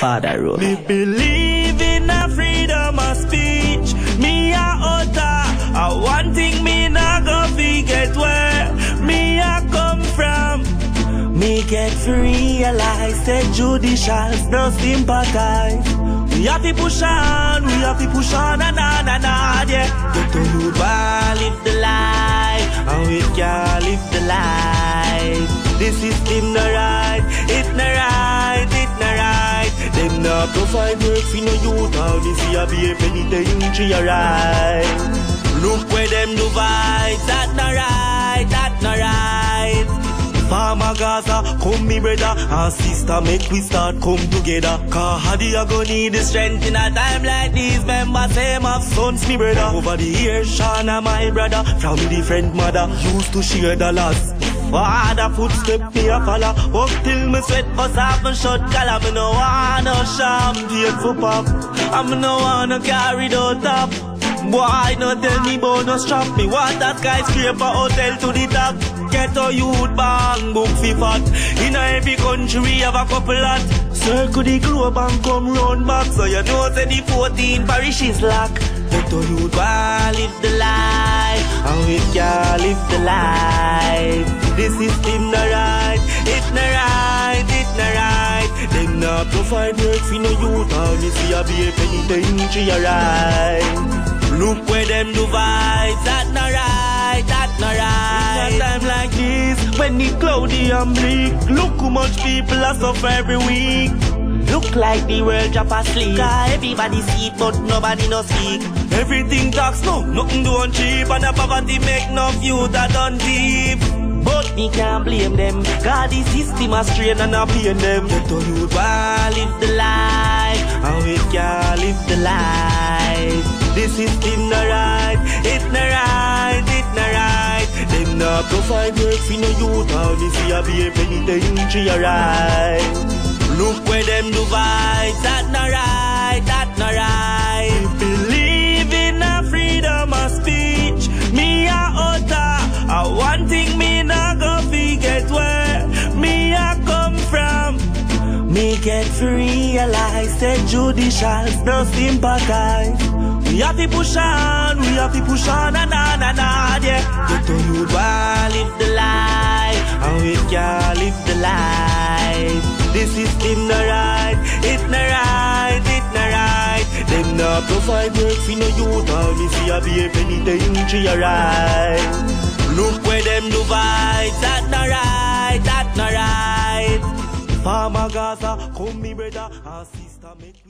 Father oh. road. Me believe in a freedom of speech. Me a utter. A one thing me not go forget where me a come from. Me get realize that judicials no sympathize. We have to push on, we have to push on and on and on, yeah. Get to you live the life, and we can live the life. The system no right, it no right, not provide work for no youth, all this year be a penitentiary right. Look where them do vibes, that no right, that no right. Farmer Gaza, come me brother and sister, make we start come together. Cause how do you go need the strength in a time like this? Members same of sons, me brother. Over the years, Shana, my brother, from different mother, used to share the loss. Father footstep me a follow. Up till me sweat bust off my shut collar Me no wanna champagne for pop I'm no wanna carry the top. Boy, no tell me about no strap. Me want that skyscraper hotel to the top. Get a youth bang book fi fat. In every country have a couple lot. Circle the globe and come round back. So you know say the 14 parish is Get a youth bang live the life. And we can live the life. The system no right. It no right, it no right. Them not provide work for no youth. All me see a be a penitentiary right. Look where them do vibes, that no right, that no right. In a time like this, when it's cloudy and bleak, look how much people are suffer every week. Look like the world drop asleep. Cause everybody see it, but nobody no speak. Everything talks no, nothing doing cheap, and the poverty make no few that done deep. But me can't blame them. God, the system a strain and a pain them. Get to youth, why live the life, and we can't live the life. The system no right, it no right, it no right. Them not provide work for no youth, all this year be a penitentiary right. Look where them do vibes, that no right, that no right. Believe in a freedom of speech, me a utter. A one thing me not go forget where me a come from. Me get to realize that judicials no sympathize. We have to push on, we have to push on and on and on, yeah. Get to you live the life, and we can live the life. The system no right, it no right, it no right. Them not provide work for no youth, all me see a be a penitentiary right. Look where them do vibes, that no right, that no right. Farmer Gaza, come me brother and sister, make.